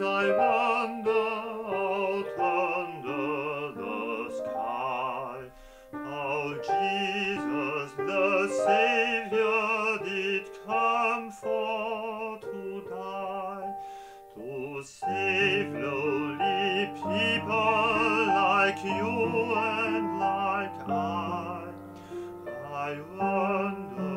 I out under the sky, how Jesus the Savior did come for to die, to save people like you and like I. I wonder.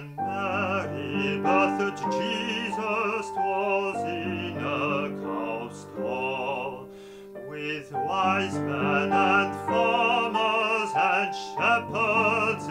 When Mary birthed Jesus was in a cow stall, with wise men and farmers and shepherds